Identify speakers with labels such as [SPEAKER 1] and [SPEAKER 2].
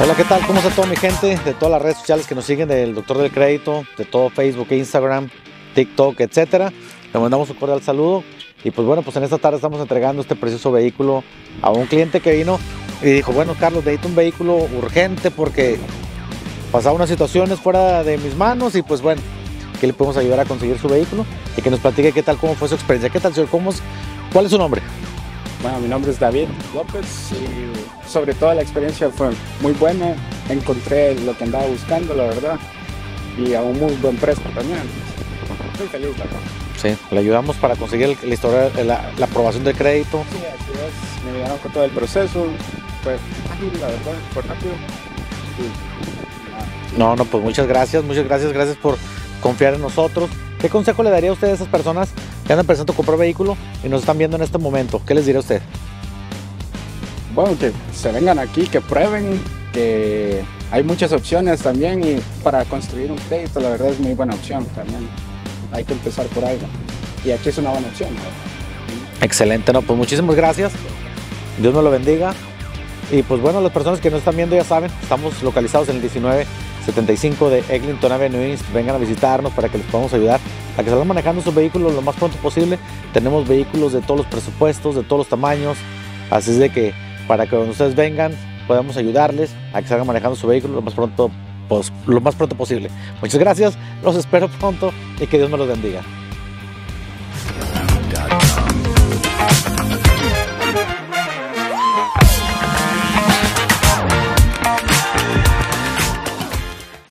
[SPEAKER 1] Hola, ¿qué tal? ¿Cómo está toda mi gente de todas las redes sociales que nos siguen del Doctor del Crédito, de todo Facebook, Instagram, TikTok, etcétera? Le mandamos un cordial saludo y pues bueno, pues en esta tarde estamos entregando este precioso vehículo a un cliente que vino y dijo, bueno, Carlos, necesito un vehículo urgente porque pasaba unas situaciones fuera de mis manos y pues bueno, que le podemos ayudar a conseguir su vehículo y que nos platique qué tal, cómo fue su experiencia. ¿Qué tal, señor? ¿Cómo ¿Cuál es su nombre?
[SPEAKER 2] Bueno, mi nombre es David López y sobre todo la experiencia fue muy buena. Encontré lo que andaba buscando, la verdad, y a un muy buen precio también. Estoy feliz, la verdad.
[SPEAKER 1] Sí, le ayudamos para conseguir el, la, historia, la, la, aprobación del crédito.
[SPEAKER 2] Sí, así es. Me ayudaron con todo el proceso. Fue ágil, la verdad, fue rápido.
[SPEAKER 1] Y, no, no, pues muchas gracias, muchas gracias, gracias por confiar en nosotros. ¿Qué consejo le daría a usted a esas personas que andan pensando comprar vehículo y nos están viendo en este momento? ¿Qué les diría a usted?
[SPEAKER 2] Bueno, que se vengan aquí, que prueben, que hay muchas opciones también y para construir un crédito la verdad es muy buena opción también. Hay que empezar por algo. Y aquí es una buena opción. ¿no?
[SPEAKER 1] Excelente, no, pues muchísimas gracias. Dios me lo bendiga. Y pues bueno, las personas que nos están viendo ya saben, estamos localizados en el 1975 de Eglinton Avenue East. Vengan a visitarnos para que les podamos ayudar a que salgan manejando sus vehículos lo más pronto posible. Tenemos vehículos de todos los presupuestos, de todos los tamaños. Así es de que para que cuando ustedes vengan podamos ayudarles a que salgan manejando su vehículo lo más pronto, pues, lo más pronto posible. Muchas gracias, los espero pronto y que Dios me los bendiga.